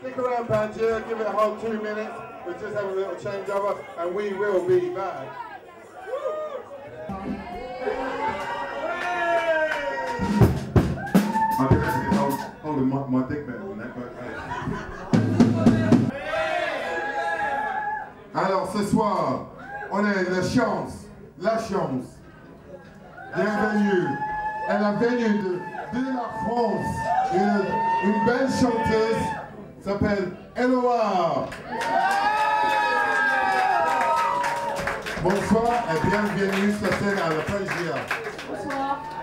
Stick around, Pangia. Give it a whole two minutes. We'll just have a little changeover, and we will be back. Holding my, dick better than that, but. Alors ce soir, on a la chance, la chance. Bienvenue. Elle a venu de, de la France. Une belle chanteuse s'appelle Eloa. Bonsoir et bienvenue sur scène à la Pangia. Bonsoir.